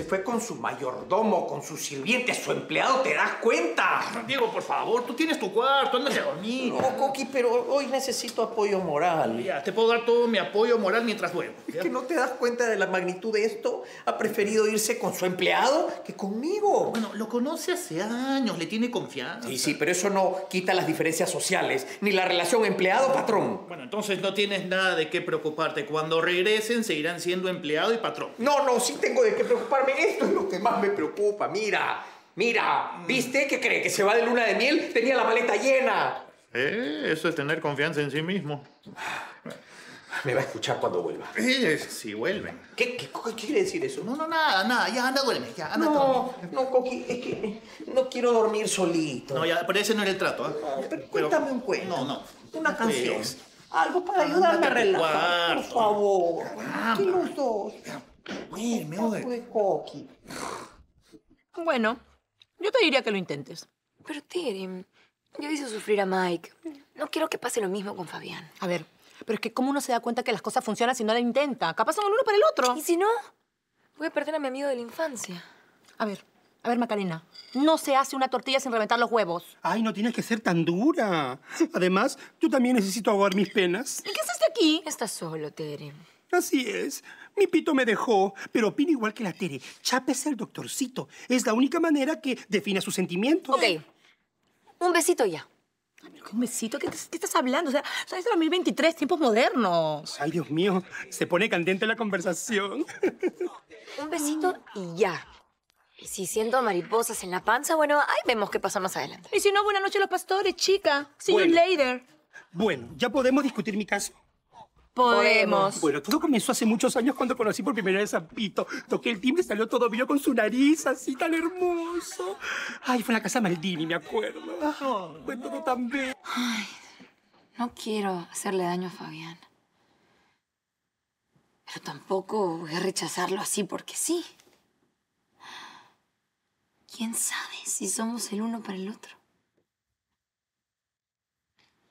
Se fue con su mayordomo, con su sirviente, su empleado, ¿te das cuenta? Diego, por favor, tú tienes tu cuarto, ándate a dormir. No, Coqui, pero hoy necesito apoyo moral. Ya, te puedo dar todo mi apoyo moral mientras duermo. ¿Es que no te das cuenta de la magnitud de esto? Ha preferido irse con su empleado que conmigo. Bueno, lo conoce hace años, le tiene confianza. Sí, sí, pero eso no quita las diferencias sociales, ni la relación empleado-patrón. Bueno, entonces no tienes nada de qué preocuparte. Cuando regresen, seguirán siendo empleado y patrón. No, no, sí tengo de qué preocuparme. Esto es lo que más me preocupa. Mira, mira, ¿viste? ¿Qué cree? ¿Que se va de luna de miel? Tenía la maleta llena. Eh, eso es tener confianza en sí mismo. Me va a escuchar cuando vuelva. Eh, si vuelven. ¿Qué, qué, qué quiere decir eso? No, no, nada, nada. Ya, anda, duerme. Ya, anda, No, no, Coqui, es que no quiero dormir solito. No, ya, pero ese no era el trato, ¿ah? No, cuéntame un cuento. No, no. Una canción. Algo para Ándate ayudarme a relajar. Por favor. Aquí los dos. Oye. pues, Coqui. Bueno, yo te diría que lo intentes. Pero Tere, yo hice sufrir a Mike. No quiero que pase lo mismo con Fabián. A ver, pero es que ¿cómo uno se da cuenta que las cosas funcionan si no la intenta? Capaz son el uno para el otro. ¿Y si no? Voy a perder a mi amigo de la infancia. A ver, a ver, Macarena. No se hace una tortilla sin reventar los huevos. Ay, no tienes que ser tan dura. Además, yo también necesito ahogar mis penas. ¿Y qué haces aquí? Estás solo, Tere. Así es. Mi pito me dejó, pero opina igual que la Tere. Chápese el doctorcito. Es la única manera que define sus sentimientos. Ok. Un besito ya. Pero un besito, ¿qué, qué estás hablando? O sea, es 2023, tiempos modernos. Ay, Dios mío, se pone candente la conversación. Un besito y ya. Y si siento mariposas en la panza, bueno, ahí vemos qué pasa más adelante. Y si no, buenas noches los pastores, chica. See Bueno. you later. Bueno, ¿ya podemos discutir mi caso? Podemos. Bueno, todo comenzó hace muchos años cuando conocí por primera vez a Pito. Toqué el timbre y salió todo vio con su nariz así tan hermoso. Ay, fue en la casa Maldini, me acuerdo. Ay, fue todo tan bello. No quiero hacerle daño a Fabián. Pero tampoco voy a rechazarlo así porque sí. ¿Quién sabe si somos el uno para el otro?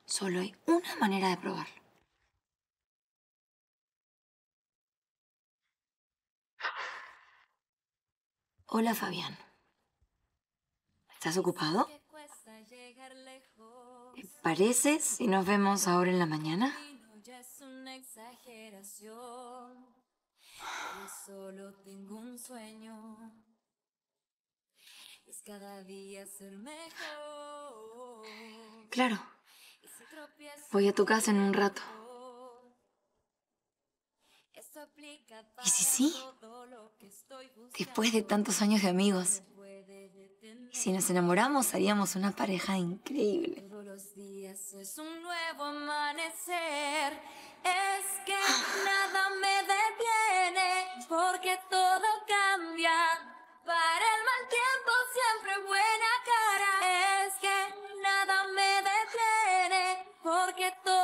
Solo hay una manera de probarlo. Hola, Fabián. ¿Estás ocupado? ¿Te parece si nos vemos ahora en la mañana? Solo tengo un sueño. Es cada día ser mejor. Claro. Voy a tu casa en un rato. ¿Y si sí? Después de tantos años de amigos. Y si nos enamoramos, haríamos una pareja increíble. Todos los días es un nuevo amanecer. Es que nada me detiene, porque todo cambia. Para el mal tiempo siempre buena cara. Es que nada me detiene, porque todo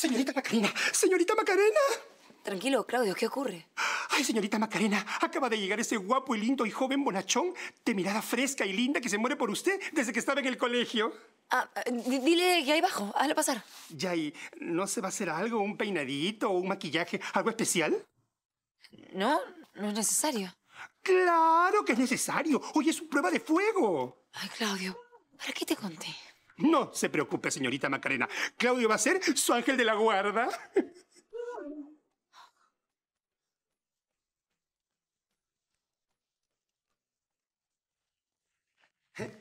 Señorita Macarena, señorita Macarena. Tranquilo, Claudio, ¿qué ocurre? Ay, señorita Macarena, acaba de llegar ese guapo y lindo y joven bonachón de mirada fresca y linda que se muere por usted desde que estaba en el colegio. Ah, di- dile que ahí bajo, hazle pasar. Ya, ¿y no se va a hacer algo? ¿Un peinadito o un maquillaje? ¿Algo especial? No, no es necesario. ¡Claro que es necesario! Hoy es su prueba de fuego. Ay, Claudio, ¿para qué te conté? No se preocupe, señorita Macarena. Claudio va a ser su ángel de la guarda.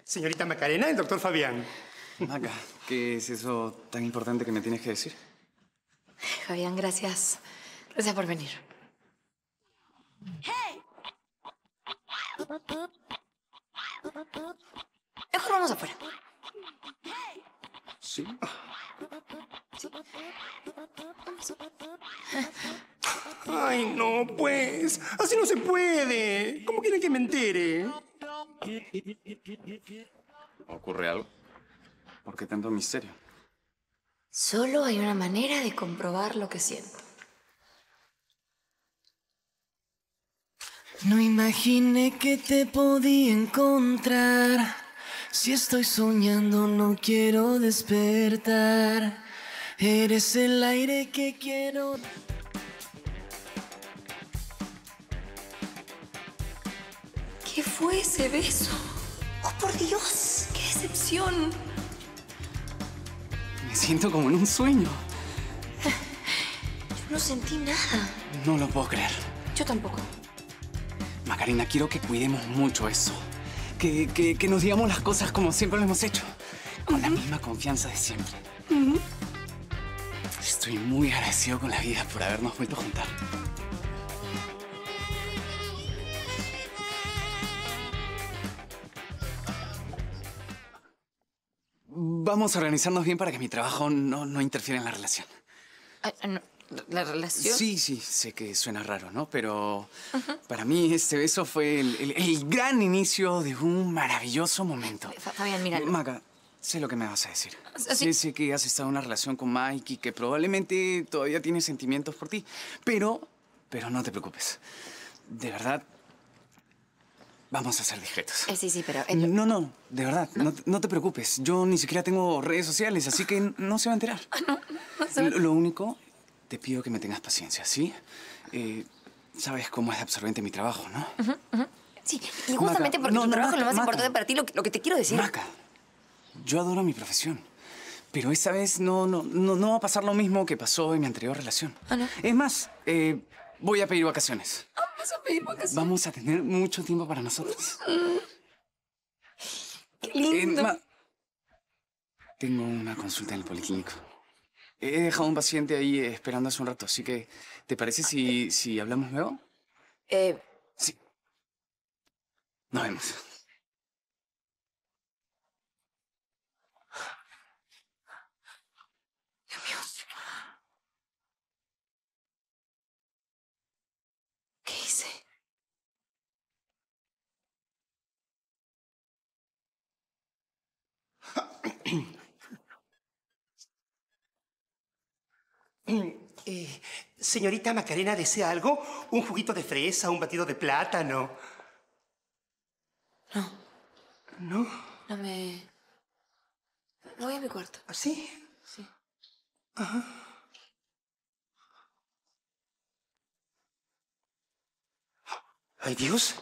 Señorita Macarena, el doctor Fabián. Maca, ¿qué es eso tan importante que me tienes que decir? Fabián, gracias. Gracias por venir. Mejor vamos afuera. Ay, no, pues. Así no se puede. ¿Cómo quieren que me entere? ¿Ocurre algo? ¿Por qué tanto misterio? Solo hay una manera de comprobar lo que siento. No imaginé que te podía encontrar. Si estoy soñando, no quiero despertar. Eres el aire que quiero. ¿Qué fue ese beso? ¡Oh, por Dios! ¡Qué decepción! Me siento como en un sueño. Yo no sentí nada. No lo puedo creer. Yo tampoco. Macarena, quiero que cuidemos mucho eso. Que, que- que nos digamos las cosas como siempre lo hemos hecho. Con la misma confianza de siempre. Estoy muy agradecido con la vida por habernos vuelto a juntar. Vamos a organizarnos bien para que mi trabajo no, no interfiera en la relación. Ah, ah, ¿La relación? Sí, sí, sé que suena raro, ¿no? Pero para mí este beso fue el, el- el gran inicio de un maravilloso momento. Fa- Fabián, mira. Maca, sé lo que me vas a decir. ¿Ah, sí? Sé, que has estado en una relación con Mike y que probablemente todavía tienes sentimientos por ti. Pero, pero no te preocupes. De verdad, vamos a ser discretos. Eh, sí, sí, pero... No, no, de verdad, no, no te preocupes. Yo ni siquiera tengo redes sociales, así que no se va a enterar. Lo, lo único, te pido que me tengas paciencia, ¿sí? Eh, sabes cómo es de absorbente mi trabajo, ¿no? Sí, y justamente Maca, porque no, tu no, trabajo es lo más Maca. importante para ti, lo que, lo que te quiero decir... Maca, yo adoro mi profesión. Pero esta vez no, no, no, no va a pasar lo mismo que pasó en mi anterior relación. Ah, ¿no? Es más, eh, voy a pedir vacaciones. Vamos a pedir vacaciones. Vamos a tener mucho tiempo para nosotros. Qué Eh, lindo. ma- Tengo una consulta en el policlínico. He dejado un paciente ahí eh, esperando hace un rato, así que ¿te parece si, si hablamos luego? Eh, Sí. Nos vemos. ¿Qué hice? Eh, señorita Macarena, ¿desea algo? ¿Un juguito de fresa, un batido de plátano? No, ¿No? no me... Voy a mi cuarto. ¿Así? Sí. Ay, Dios.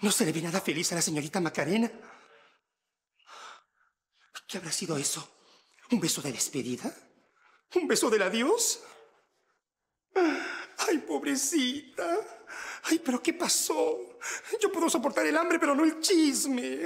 No se le ve nada feliz a la señorita Macarena. ¿Qué habrá sido eso? ¿Un beso de despedida? ¿Un beso del adiós? Ay, pobrecita. Ay, pero ¿qué pasó? Yo puedo soportar el hambre, pero no el chisme.